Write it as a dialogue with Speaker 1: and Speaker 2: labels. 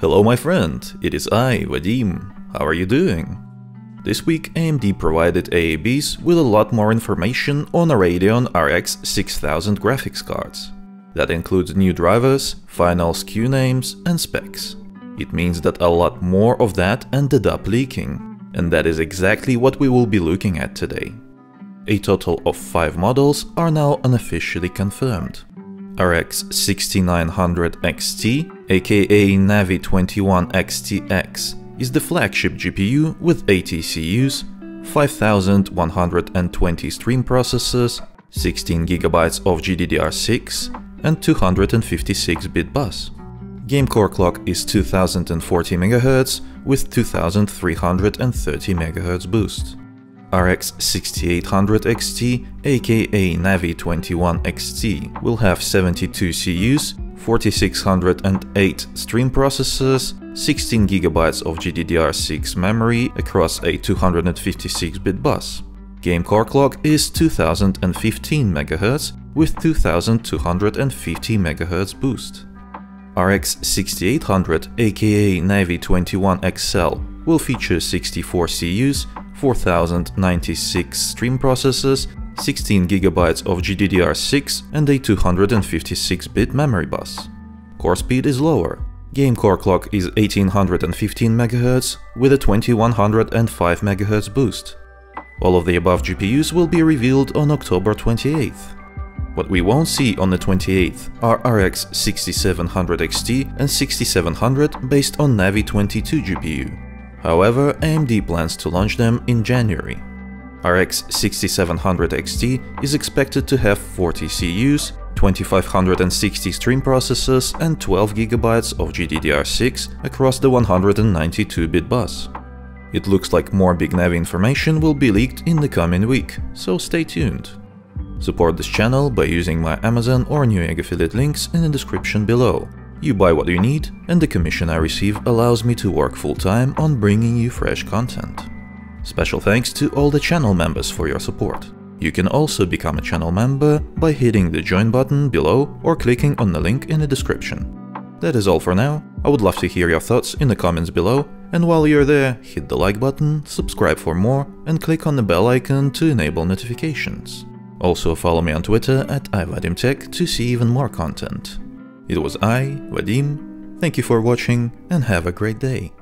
Speaker 1: Hello my friend, it is I, Vadim. How are you doing? This week AMD provided AIBs with a lot more information on Radeon RX 6000 graphics cards. That includes new drivers, final SKU names and specs. It means that a lot more of that ended up leaking, and that is exactly what we will be looking at today. A total of 5 models are now unofficially confirmed. RX 6900 XT, aka Navi 21 XTX, is the flagship GPU with 80 CUs, 5120 stream processors, 16GB of GDDR6, and 256-bit bus. Game core clock is 2040 MHz with 2330 MHz boost. RX 6800 XT, aka Navi 21 XT, will have 72 CUs, 4608 stream processors, 16GB of GDDR6 memory across a 256-bit bus. Game core clock is 2015 MHz with 2250 MHz boost. RX 6800 aka Navi 21 XL will feature 64 CUs, 4096 stream processors, 16GB of GDDR6 and a 256-bit memory bus. Core speed is lower. Game core clock is 1815 MHz with a 2105 MHz boost. All of the above GPUs will be revealed on October 28th. What we won't see on the 28th are RX 6700 XT and 6700 based on Navi 22 GPU. However, AMD plans to launch them in January. RX 6700 XT is expected to have 40 CUs, 2560 stream processors and 12GB of GDDR6 across the 192-bit bus. It looks like more Big Navi information will be leaked in the coming week, so stay tuned. Support this channel by using my Amazon or Newegg affiliate links in the description below. You buy what you need, and the commission I receive allows me to work full-time on bringing you fresh content. Special thanks to all the channel members for your support. You can also become a channel member by hitting the join button below or clicking on the link in the description. That is all for now, I would love to hear your thoughts in the comments below, and while you're there, hit the like button, subscribe for more, and click on the bell icon to enable notifications. Also follow me on Twitter at iVadimTech to see even more content. It was I, Vadim, thank you for watching and have a great day.